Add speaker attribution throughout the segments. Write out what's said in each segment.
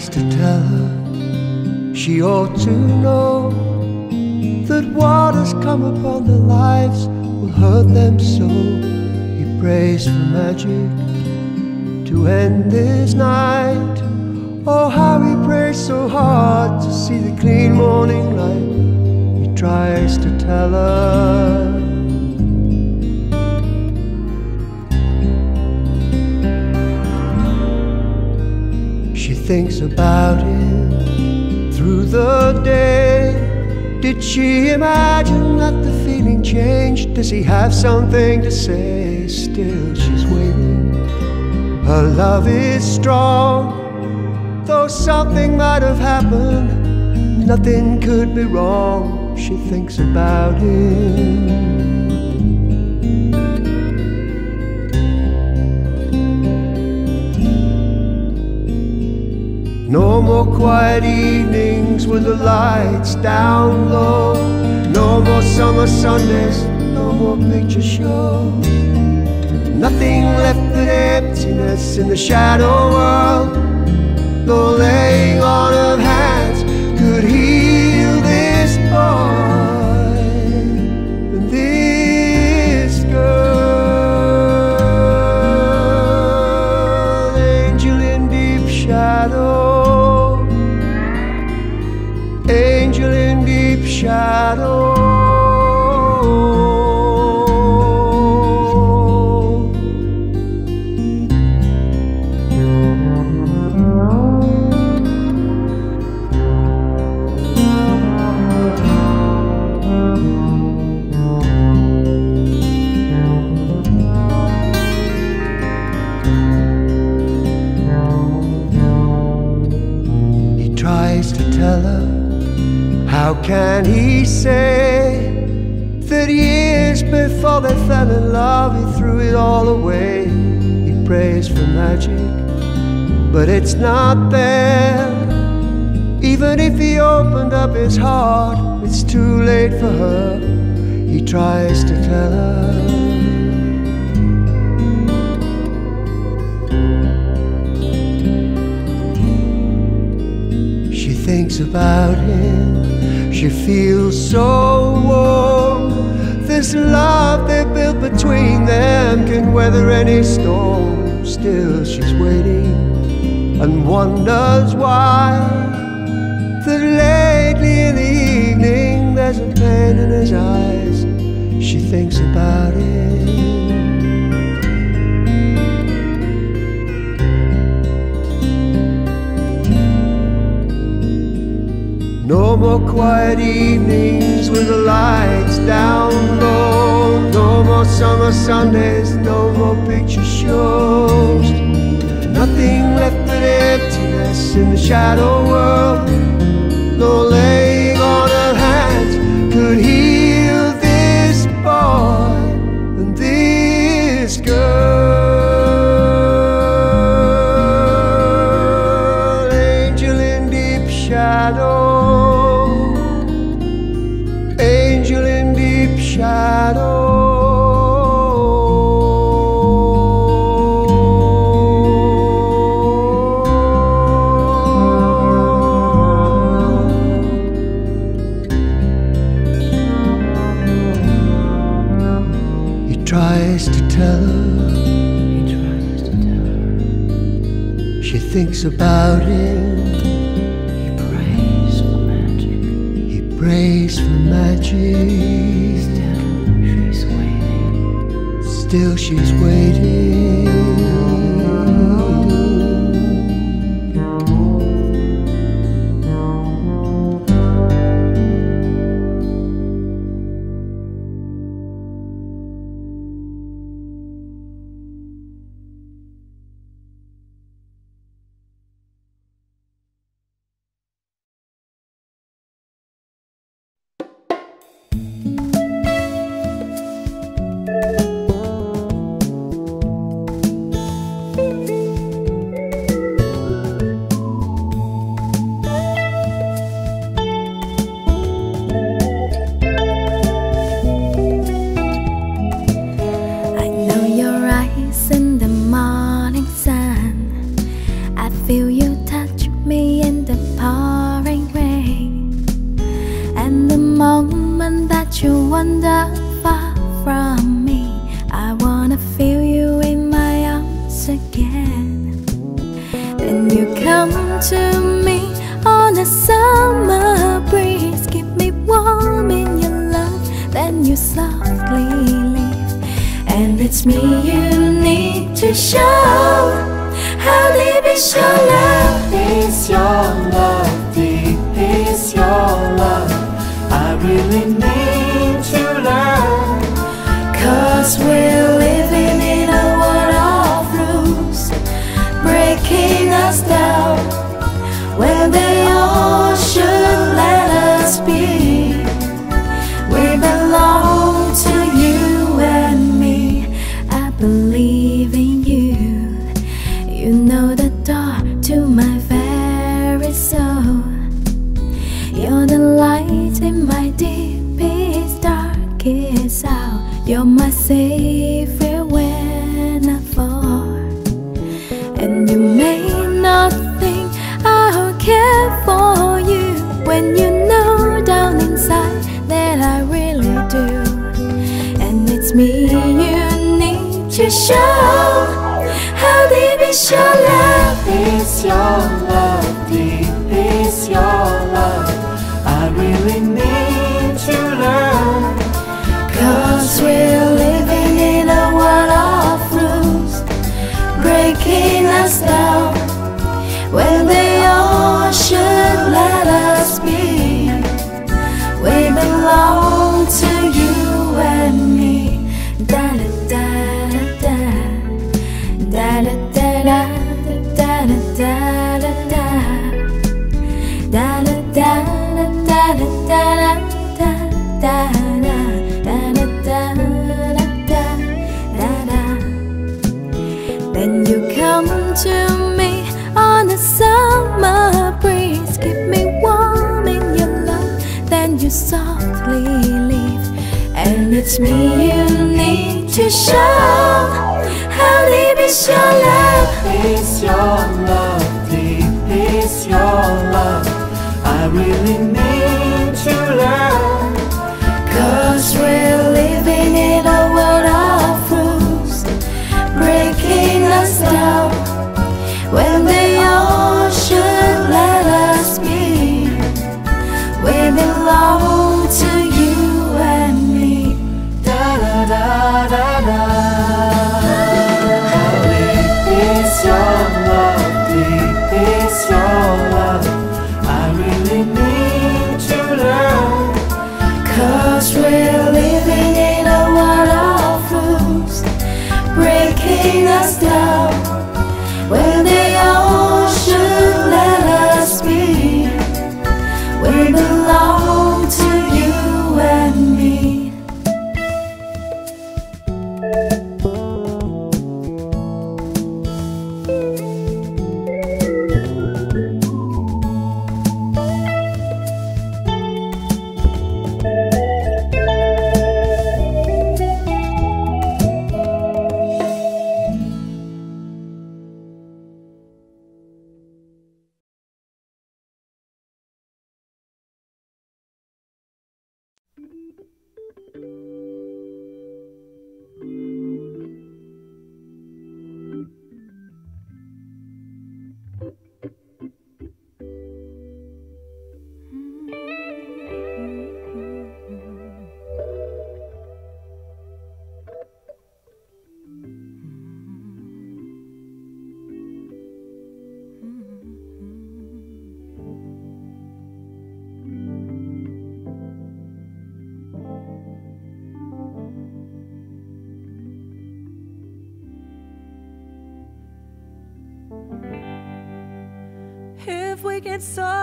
Speaker 1: tries to tell her she ought to know that what has come upon their lives will hurt them so. He prays for magic to end this night. Oh, how he prays so hard to see the clean morning light. He tries to tell her. Thinks about it through the day. Did she imagine that the feeling changed? Does he have something to say? Still, she's waiting. Her love is strong. Though something might have happened, nothing could be wrong. She thinks about him. No more quiet evenings with the lights down low. No more summer Sundays, no more picture shows. Nothing left but emptiness in the shadow world. No laying on of hands could heal He tries to tell her, how can he say that years before they fell in love, he threw it all away? He prays for magic, but it's not there. Even if he opened up his heart, it's too late for her. He tries to tell her. She thinks about him. She feels so warm. This love they built between them can weather any storm. Still, she's waiting and wonders why. That lately in the evening there's a pain in his eyes. She thinks about it. No more quiet evenings with the lights down low. No more summer Sundays, no more picture shows. Nothing left but emptiness in the shadow world. No laying on of hands could heal about
Speaker 2: to show. How deep is your love?
Speaker 3: is your love, deep is your love. I really need to learn.
Speaker 2: Cause we're living in a world of rules, breaking us down when they Savior when I fall. And you may not think I'll care for you when you know down inside that I really do. And it's me you need to show. How deep is your love?
Speaker 3: Is your love, deep is your love. I really need to learn.
Speaker 2: Cause we're it's me you need to show. How deep is your love?
Speaker 3: Is your love, deep is your love. I really need to learn.
Speaker 2: Cause we're living in a world of rules, breaking us down when they all should let us be. We belong
Speaker 4: it's so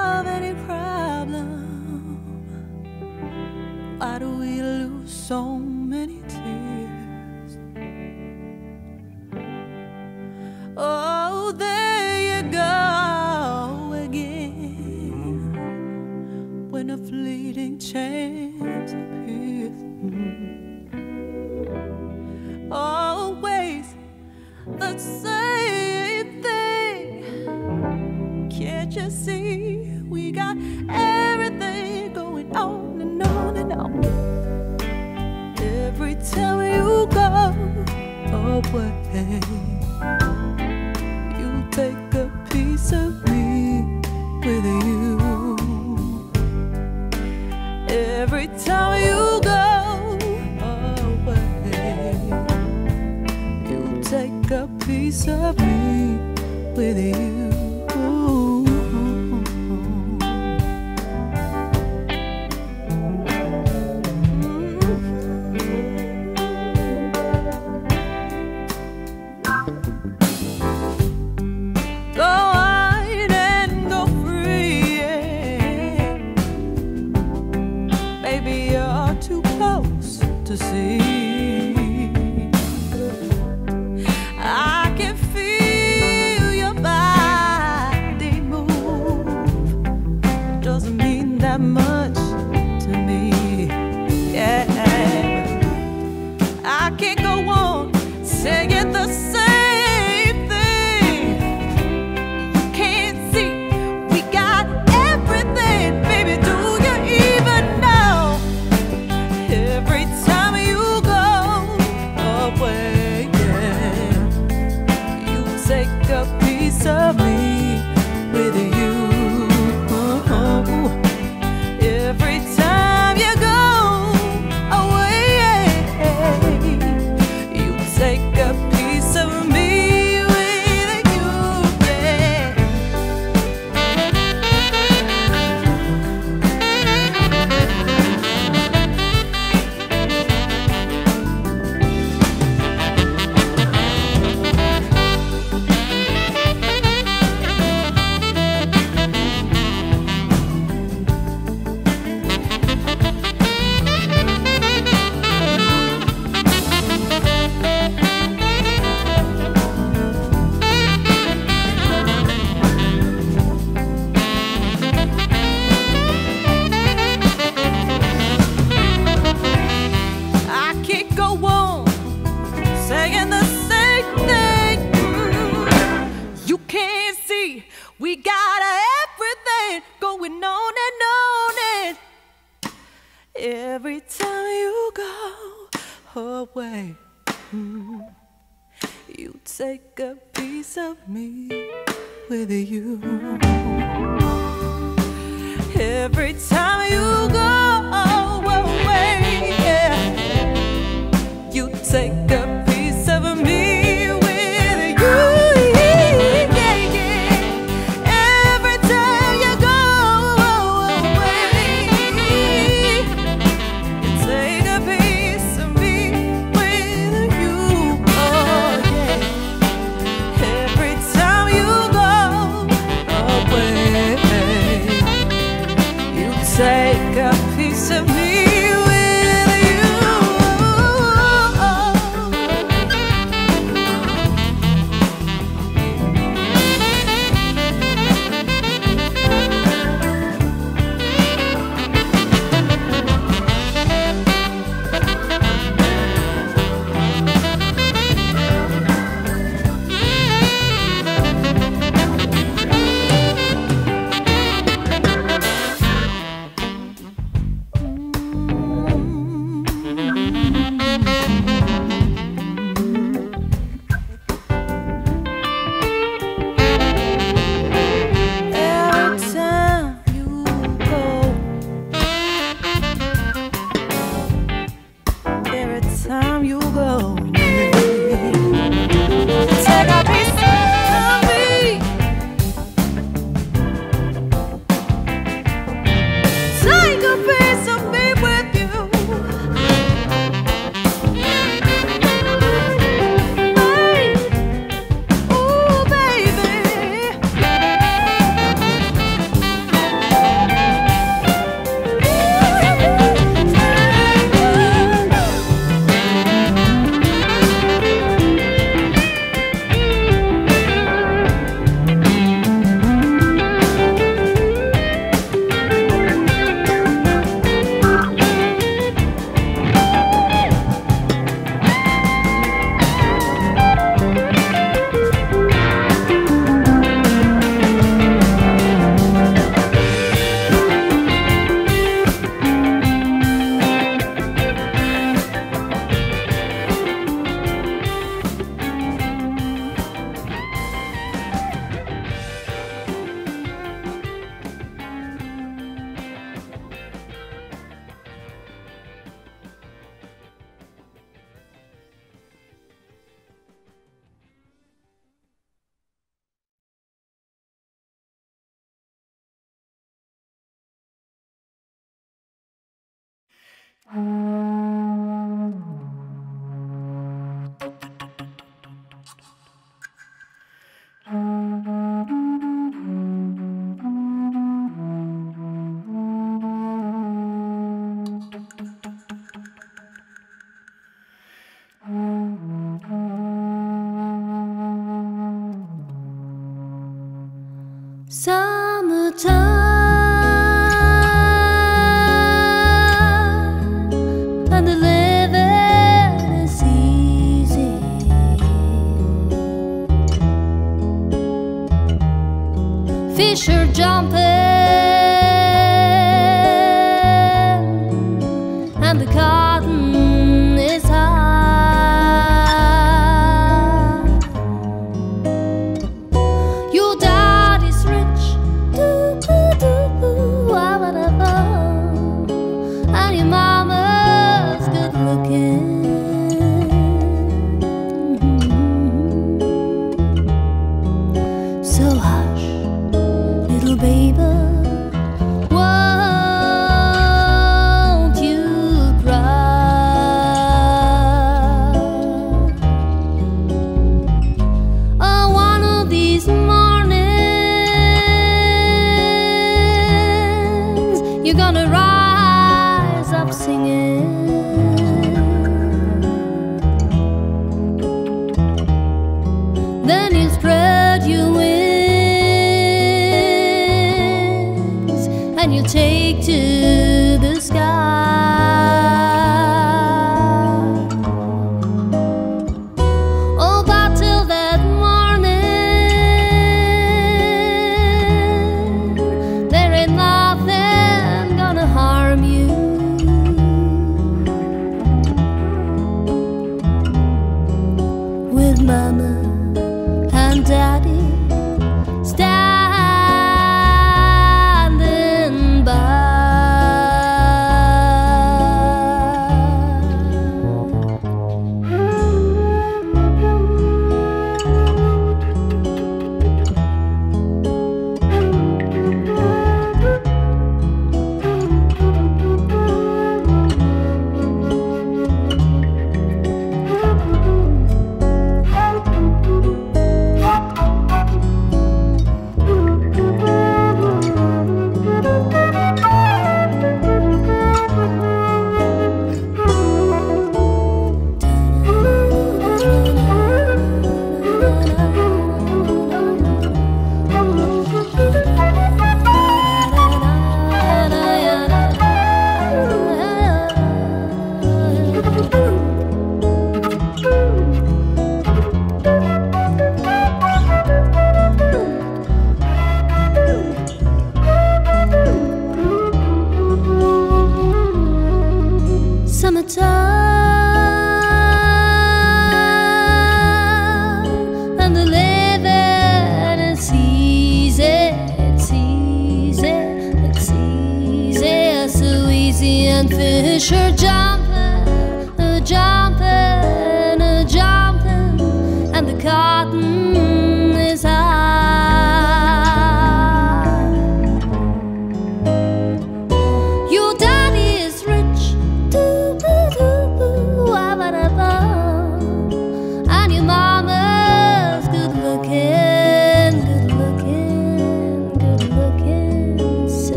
Speaker 5: 마마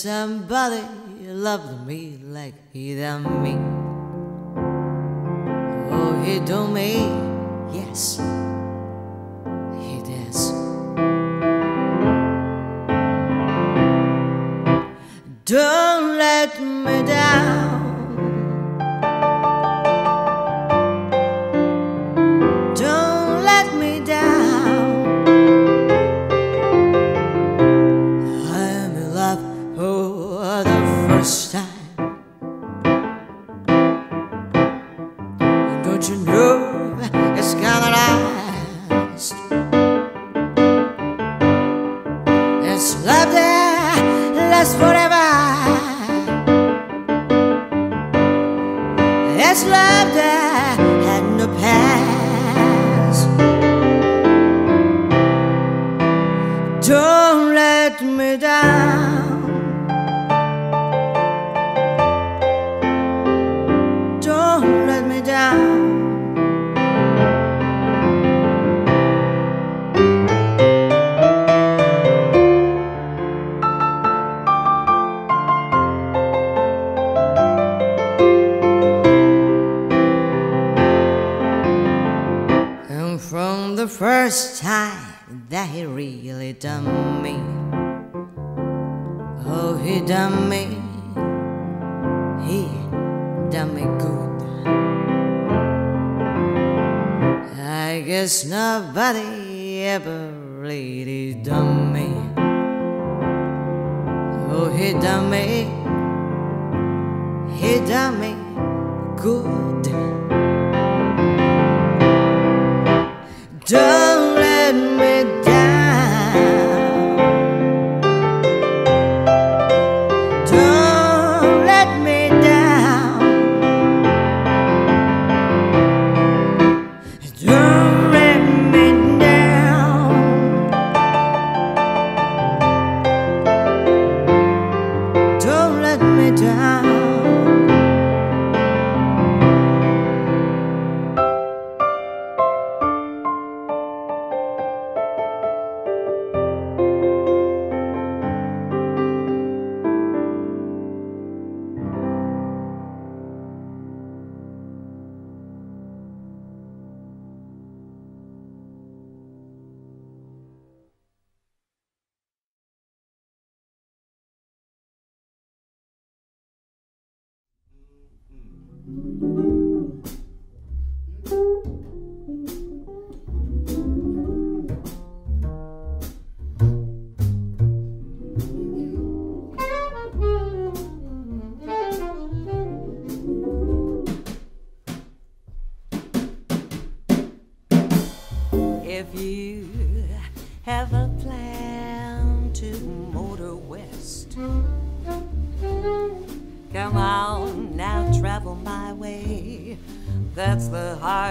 Speaker 5: somebody loved me like he done me. Oh, he
Speaker 6: done me,
Speaker 5: yes.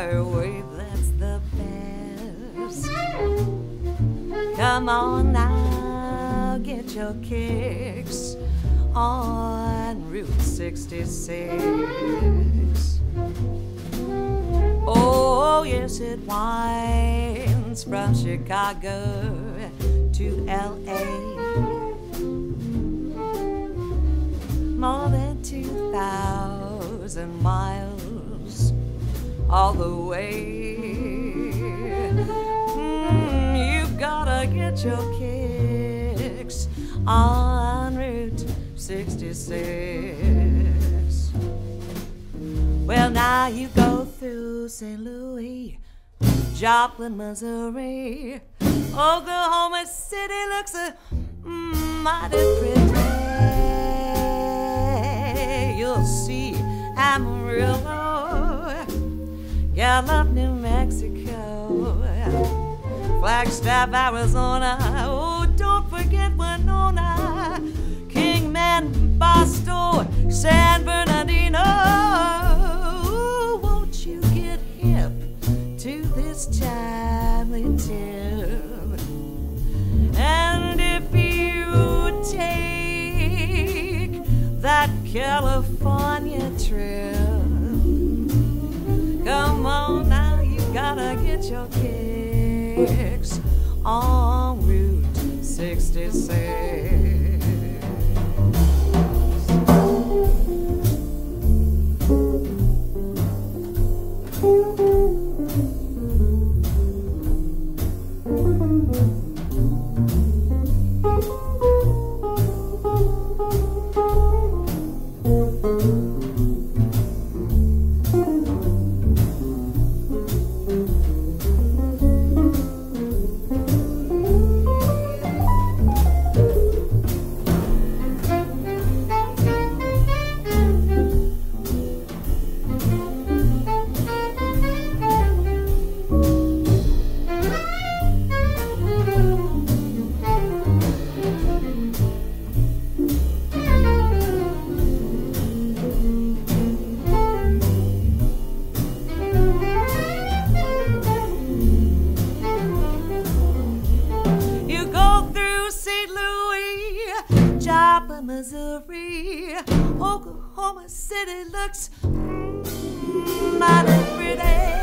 Speaker 5: Highway, that's the best. Come on now, get your kicks on Route 66. Oh, yes, it winds from Chicago to LA. More than 2,000 miles all the way. Mm, you've gotta get your kicks on Route 66. Well, now you go through St. Louis, Joplin, Missouri. Oklahoma City looks a mighty pretty. You'll see Amarillo, Gallup, New Mexico, Flagstaff, Arizona. Oh, don't forget Winona, Kingman, Barstow, San Bernardino. Ooh, won't you get hip to this timely tune? And if you take that California trip, gotta get your kicks on Route 66. Free. Oklahoma City looks mighty pretty.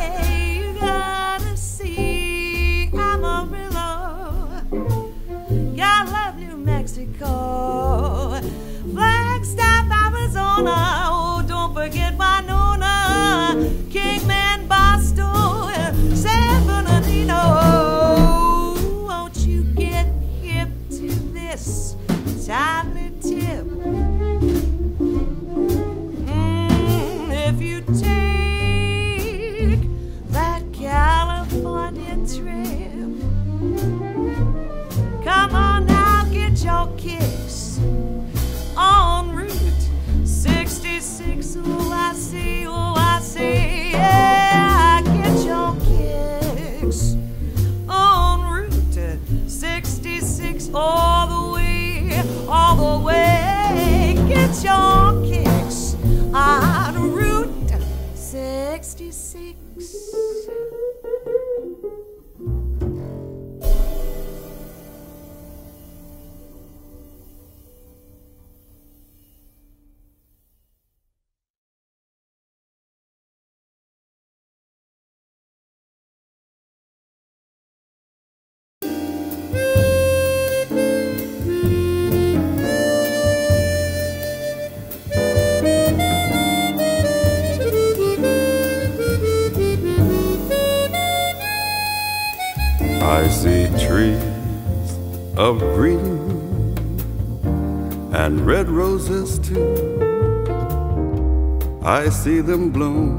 Speaker 5: See
Speaker 7: them bloom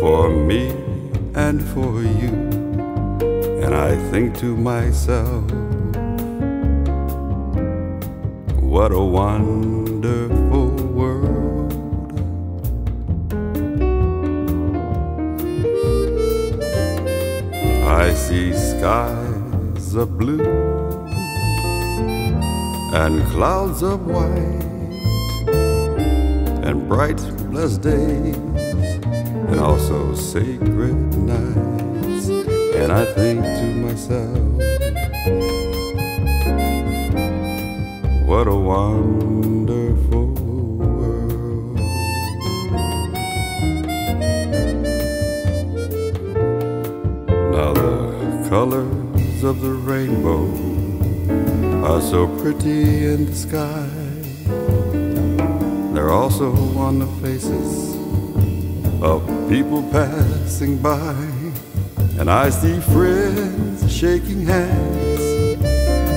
Speaker 7: for me and for you. And I think to myself, what a wonderful world. I see skies of blue and clouds of white and bright days and also sacred nights. And I think to myself, what a wonderful world. Now the colors of the rainbow are so pretty in the sky. They're also on the faces of people passing by. And I see friends shaking hands,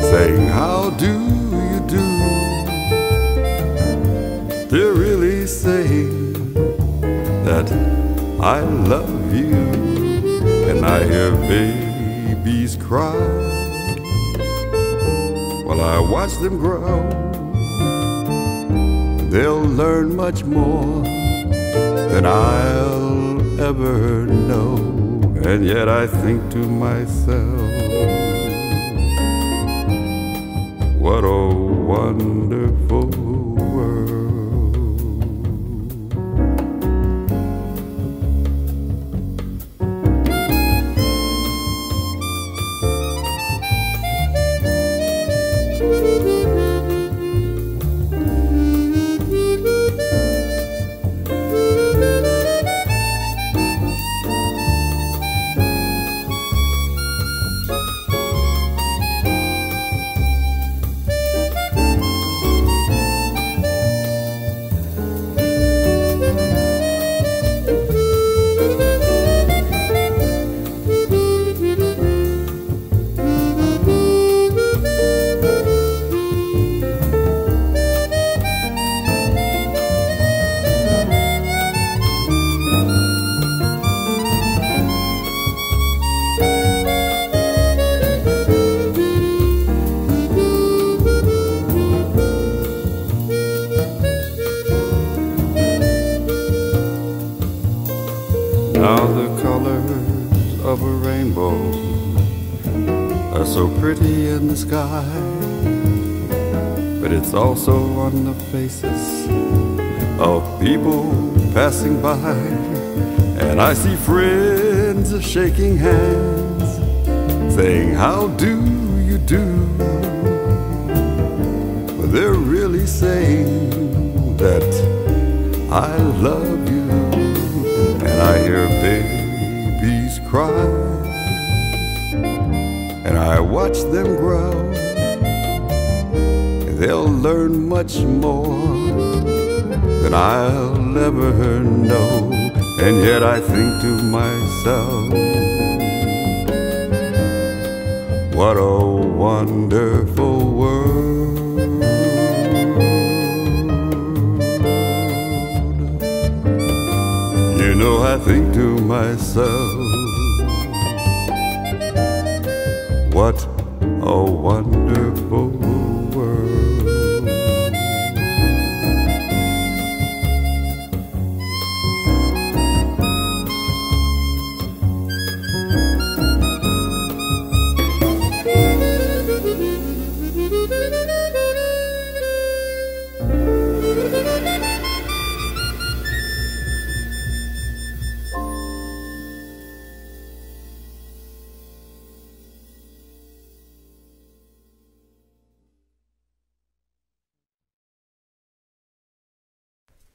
Speaker 7: saying, How do you do? They're really saying that I love you. And I hear babies cry while I watch them grow. They'll learn much more than I'll ever know. And yet I think to myself, what a wonderful passing by. And I see friends shaking hands, saying, How do you do? But they're really saying that I love you. And I hear babies cry, and I watch them grow. They'll learn much more than I'll never know. And yet I think to myself, what a wonderful world. You know, I think to myself, what a wonderful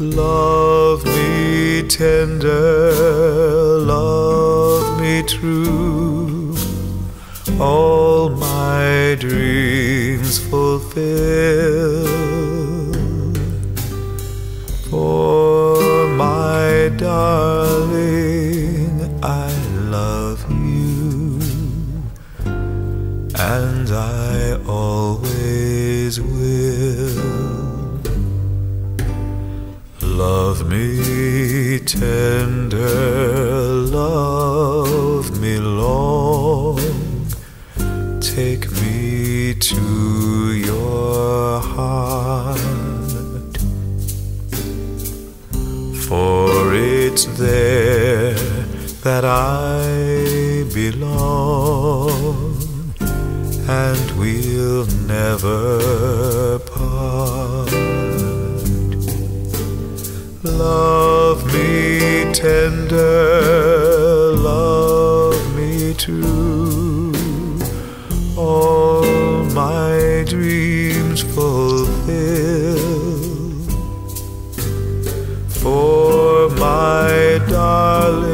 Speaker 8: Love me tender, love me true, all my dreams fulfill. For my darling, tender, love me long, take me to your heart, for it's there that I belong, and we'll never Love me tender, love me true, all my dreams fulfill. For my darling,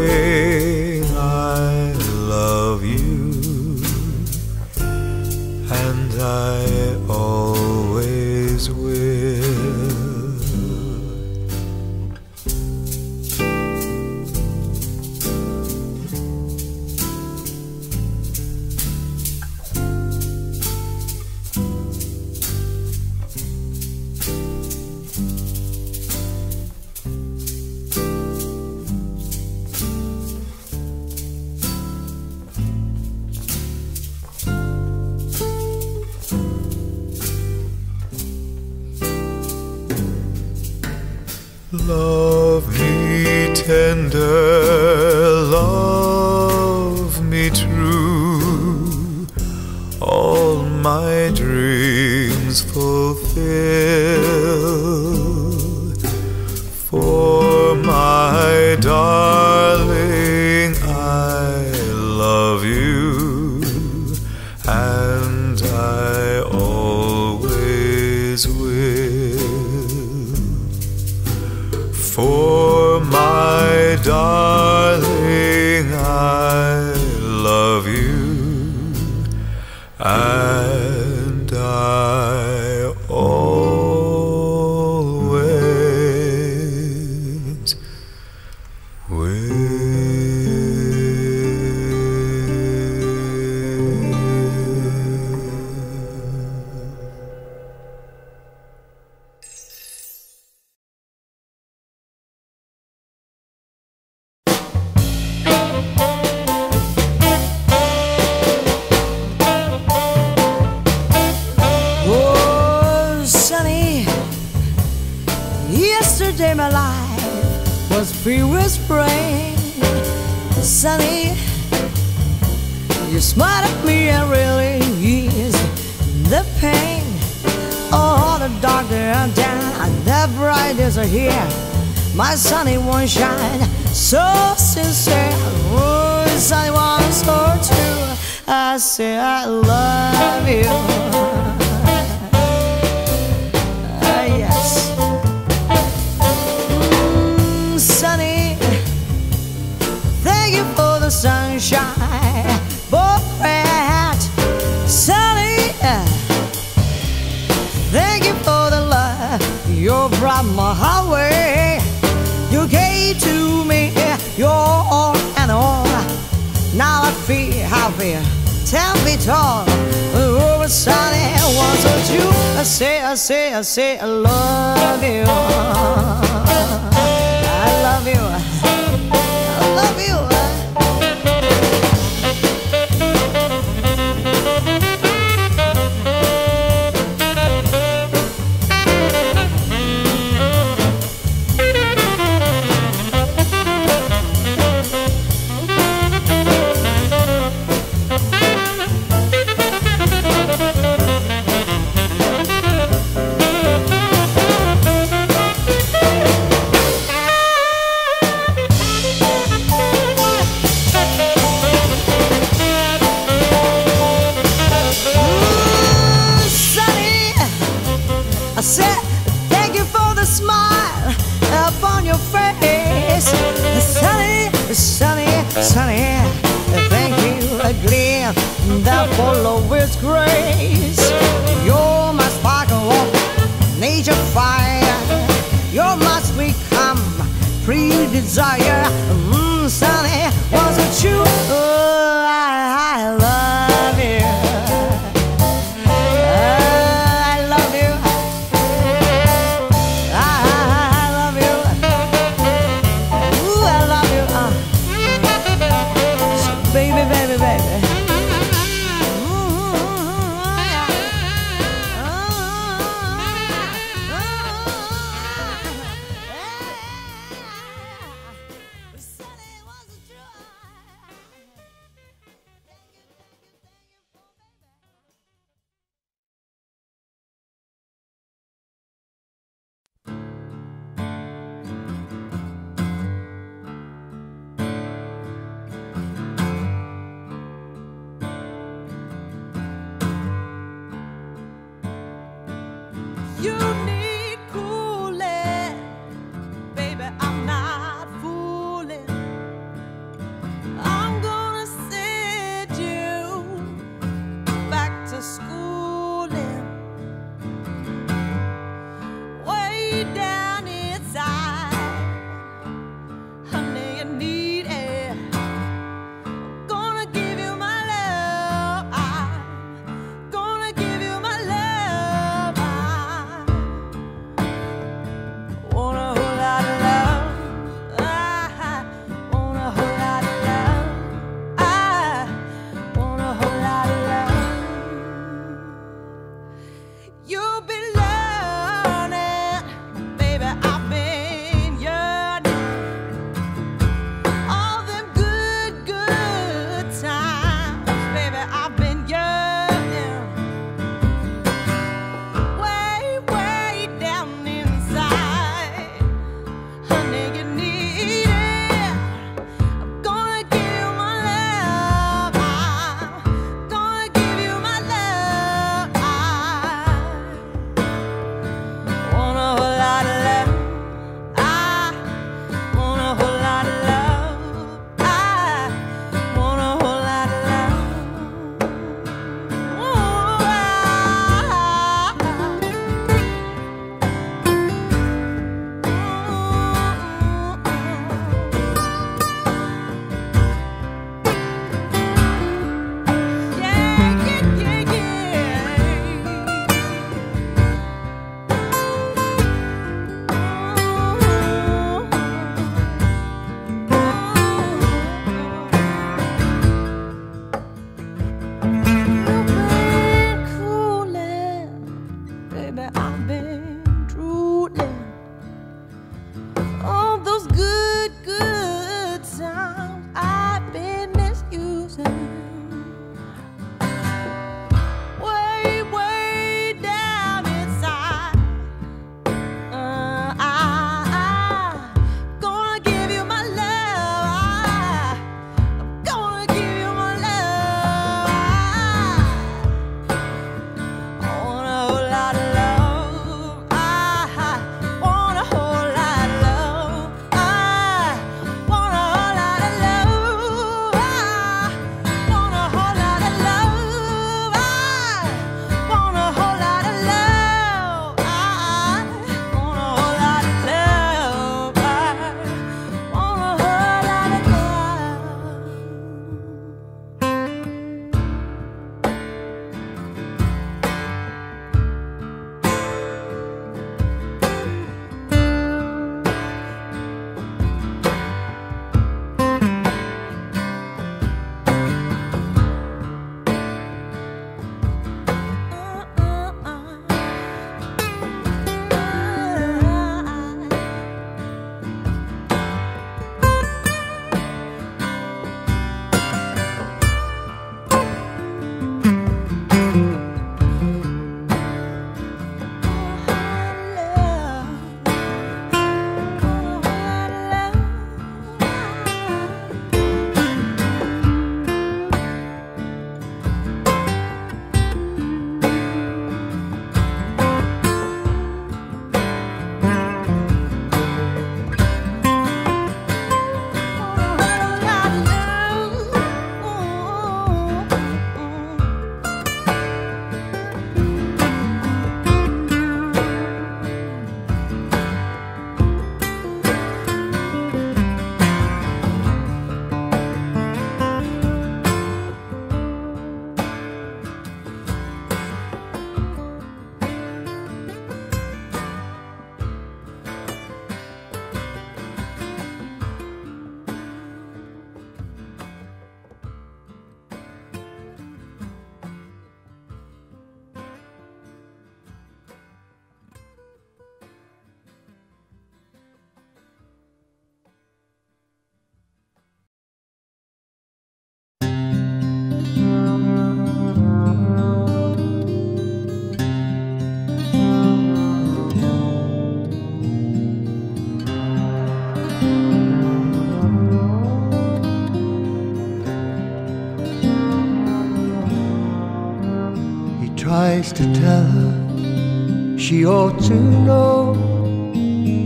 Speaker 1: tries to tell her she ought to know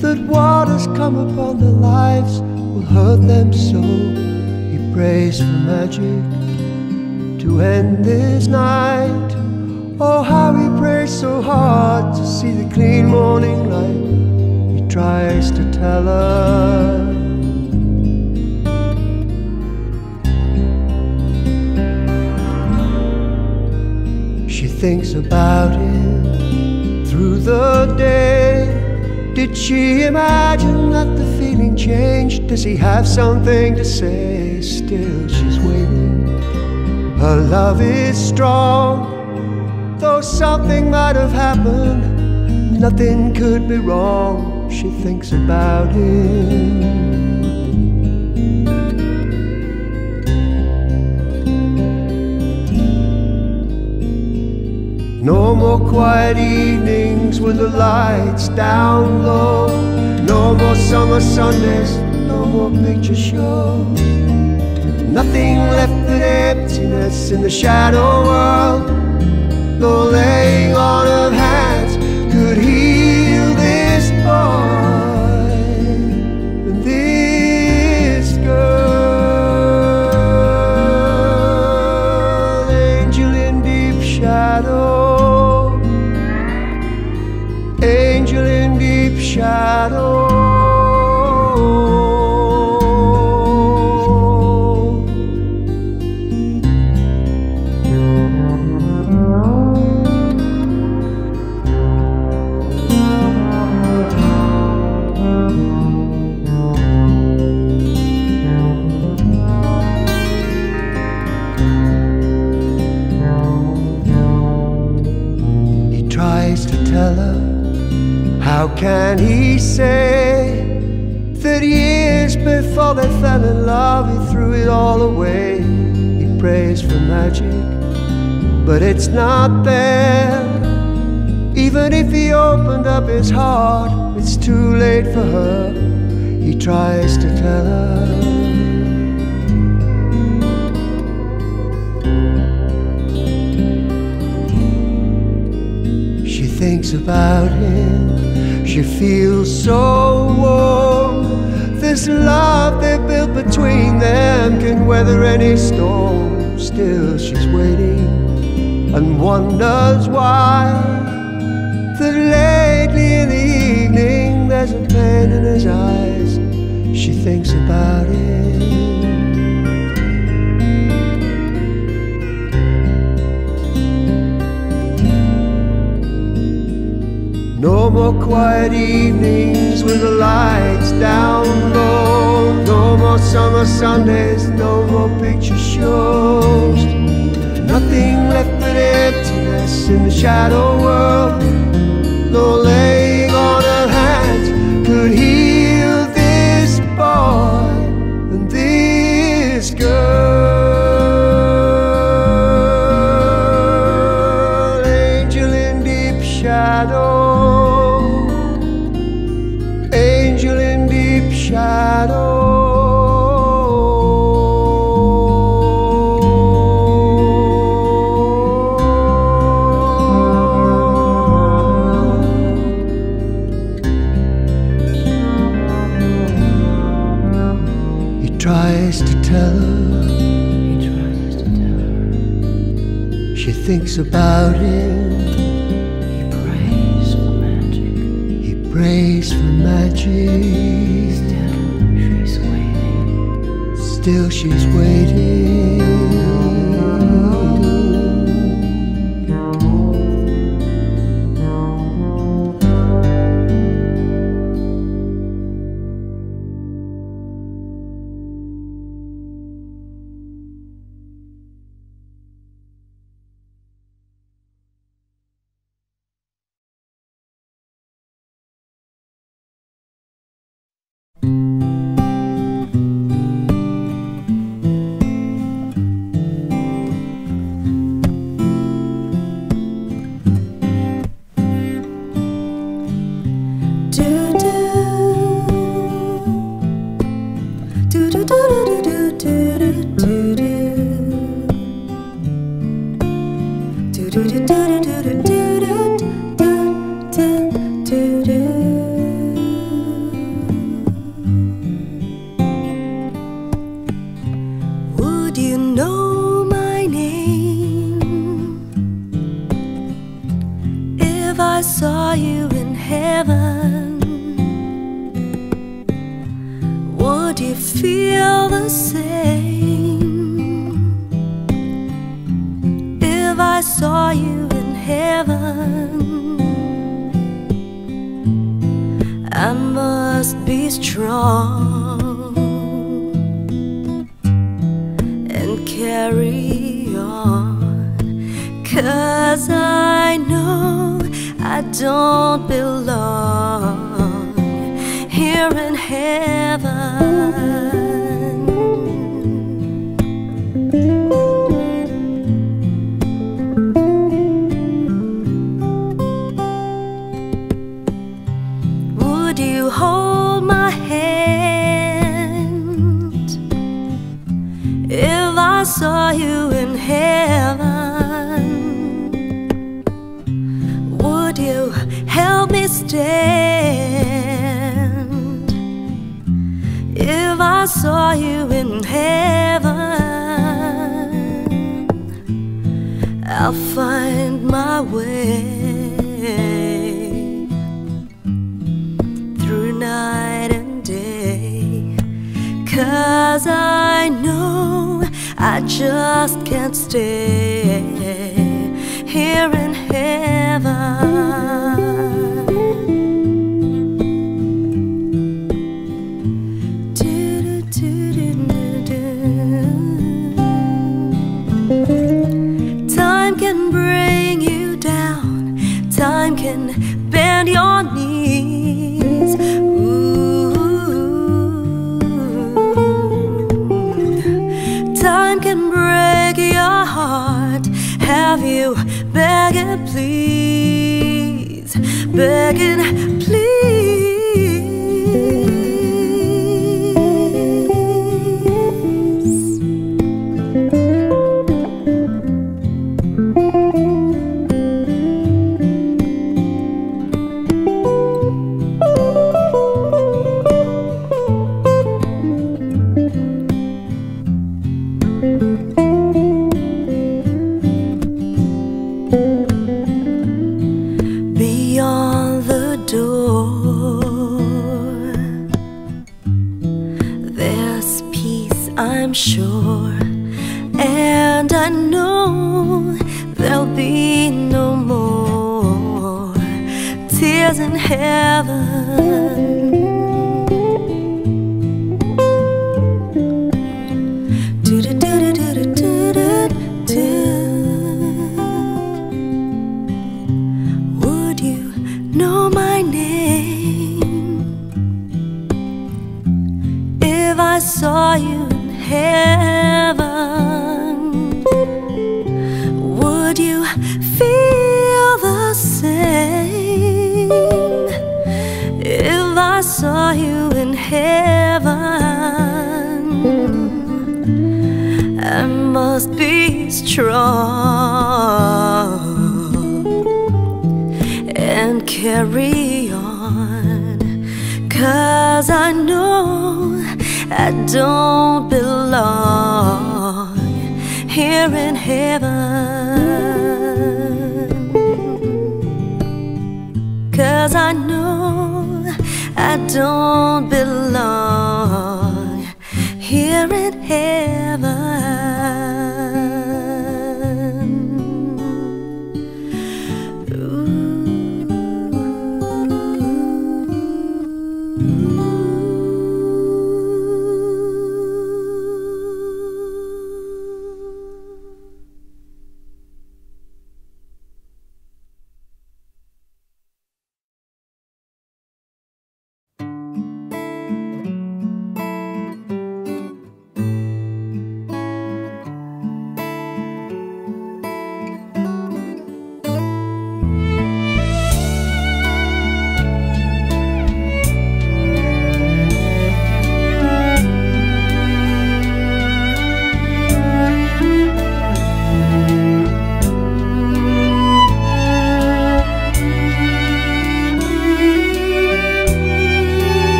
Speaker 1: that what has come upon their lives will hurt them so. He prays for magic to end this night. Oh, how he prays so hard to see the clean morning light. He tries to tell her. Thinks about him through the day. Did she imagine that the feeling changed? Does he have something to say? Still, she's waiting. Her love is strong. Though something might have happened, nothing could be wrong. She thinks about him. No more quiet evenings with the lights down low. No more summer Sundays, no more picture shows. Nothing left but emptiness in the shadow world. No laying on of hands could heal shadow. Can he say that years before they fell in love, he threw it all away? He prays for magic, but it's not there. Even if he opened up his heart, it's too late for her. He tries to tell her. She thinks about him. She feels so warm. This love they built between them can weather any storm. Still, she's waiting and wonders why. That lately in the evening there's a pain in his eyes. She thinks about it. More quiet evenings with the lights down low. No more summer Sundays, no more picture shows. Nothing left but emptiness in the shadow world. No laying on of hands could heal
Speaker 9: I'll find my way through night and day. Cause I know I just can't stay here in heaven. begging.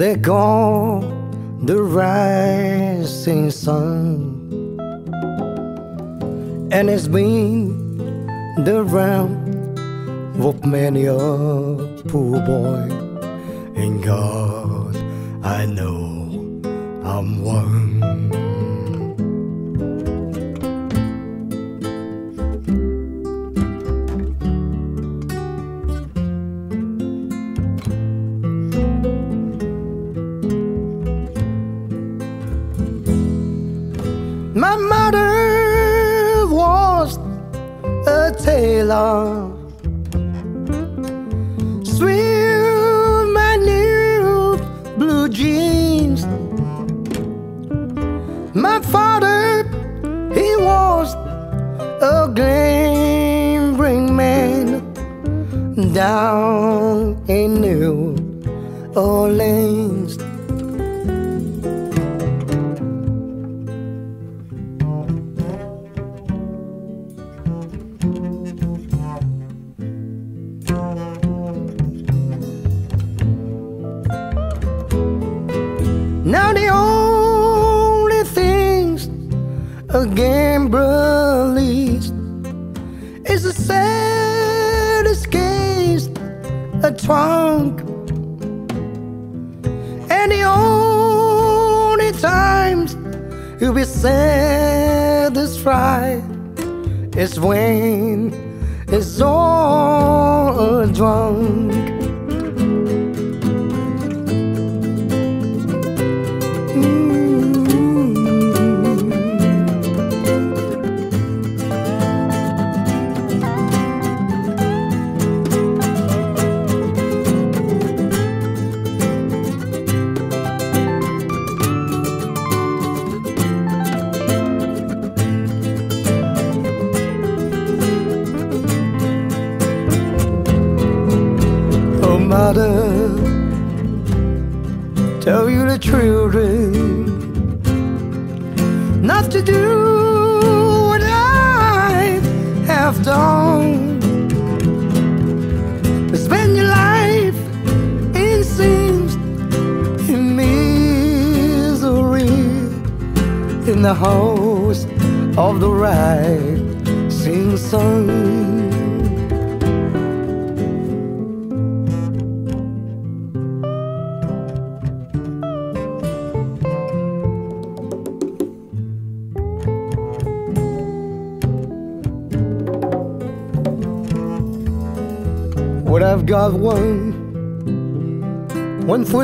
Speaker 6: They call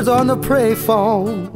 Speaker 6: on the prey phone.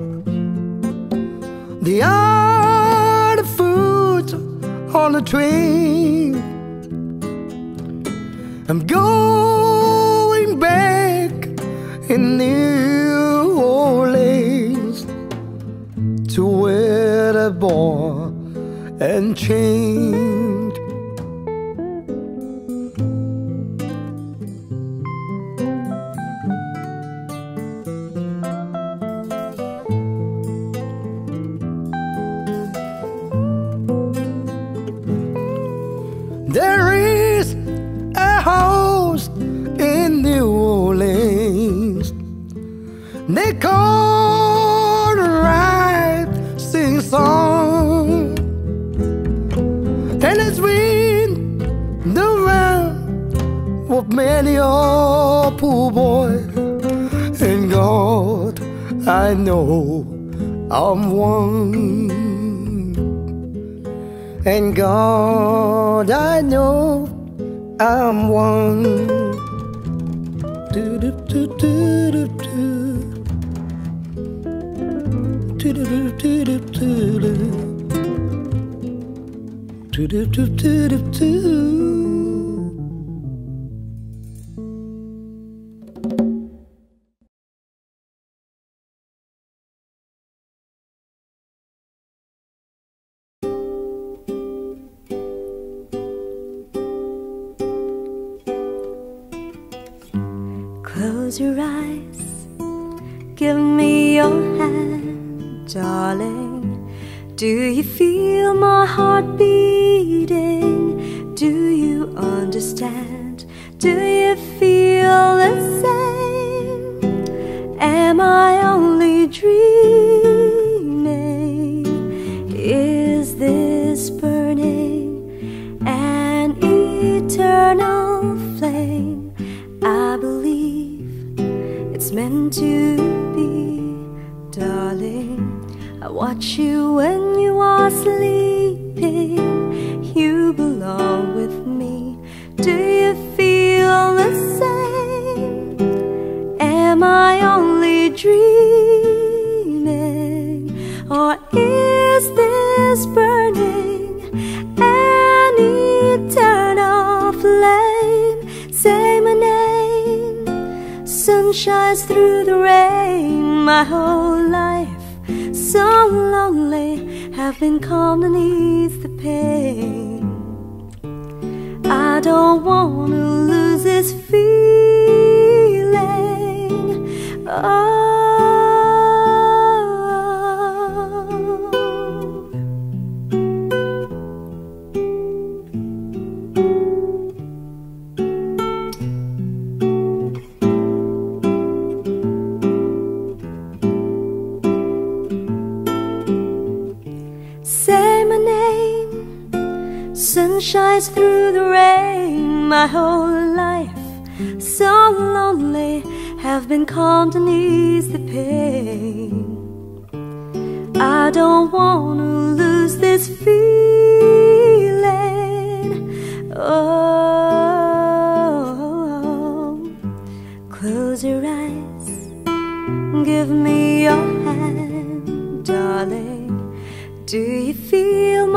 Speaker 6: I
Speaker 3: don't want to lose this feeling. Oh, close your eyes, give me your hand, darling. Do you feel?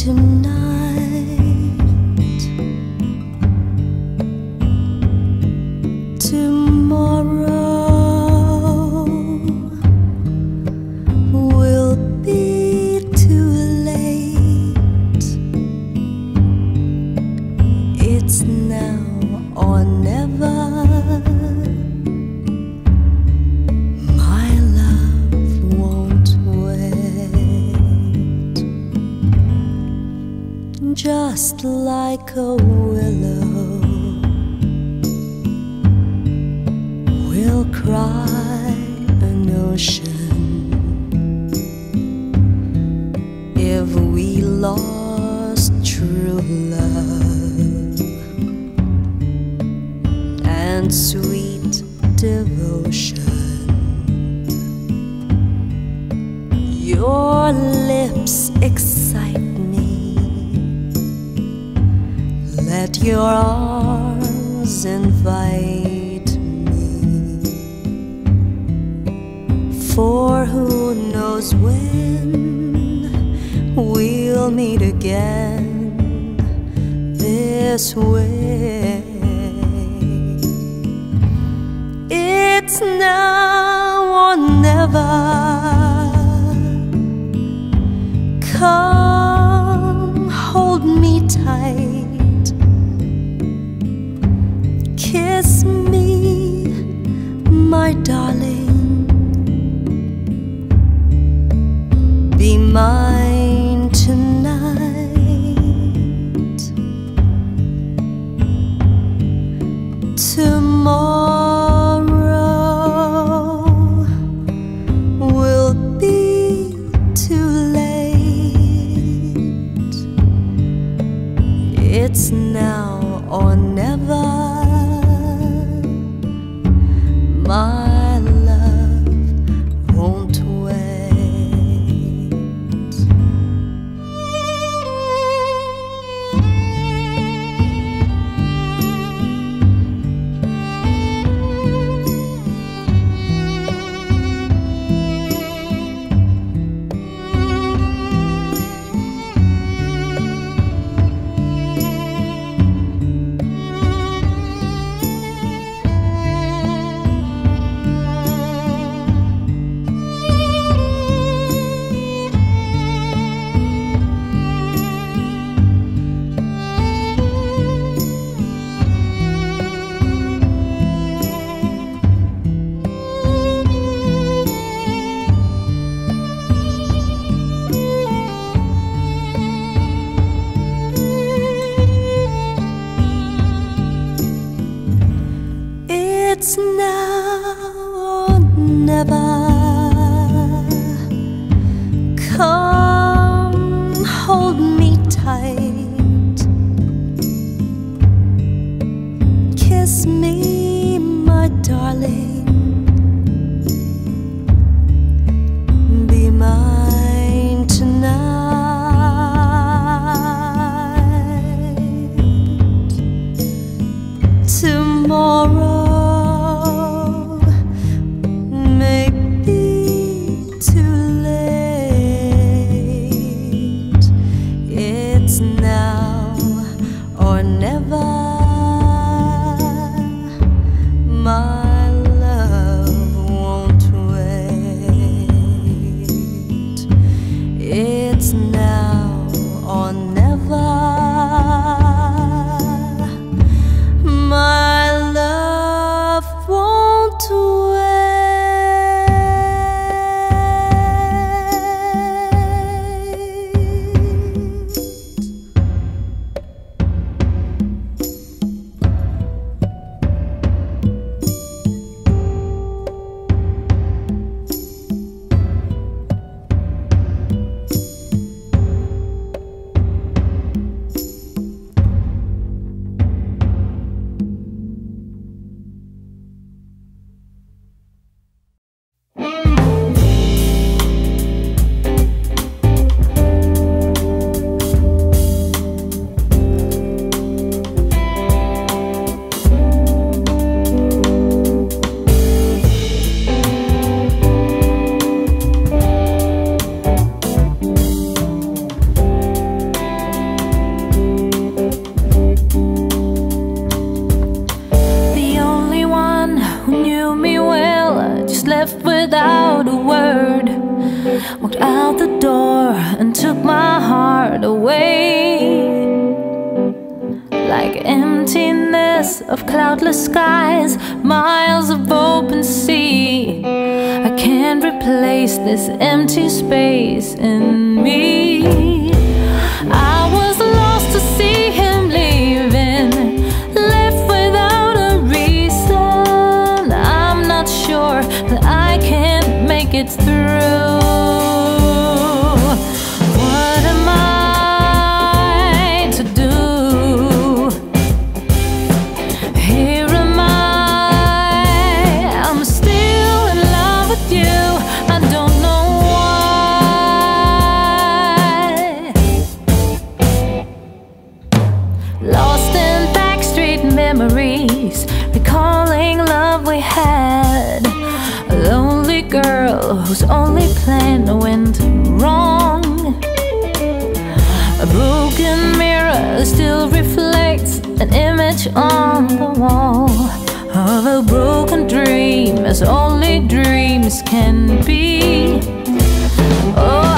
Speaker 3: tonight.
Speaker 10: Never. Lost in backstreet memories Recalling love
Speaker 11: we had. A lonely girl
Speaker 12: whose only plan went wrong. A broken mirror still reflects An image on the wall Of a broken dream as only dreams can be. Oh.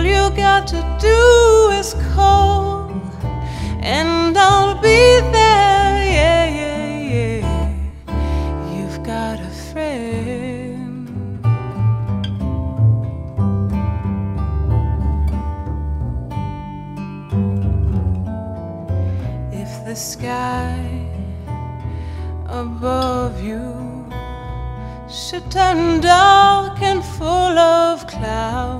Speaker 12: All you
Speaker 3: got to do is call, and I'll be there. Yeah, yeah, yeah. You've got a friend. If the sky above you should turn dark and full of clouds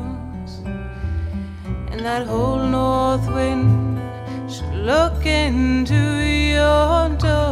Speaker 3: and that whole north wind should look into your door.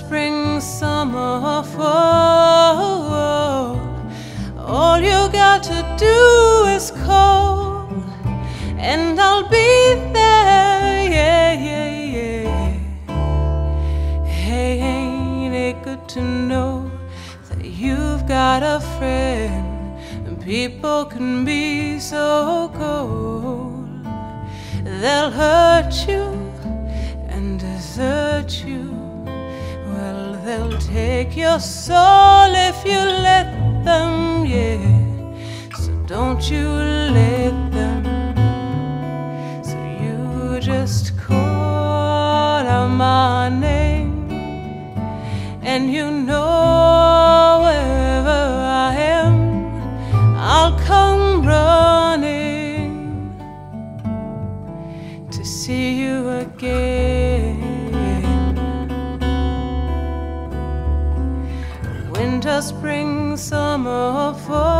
Speaker 3: Spring, summer, fall. All you got to do is call, and I'll be there. Yeah, yeah, yeah. Hey, ain't it good to know that you've got a friend? And people can be so cold, they'll hurt you and desert you. Take your soul if you let them, yeah. So don't you let them. So you just call out my name, and you fall.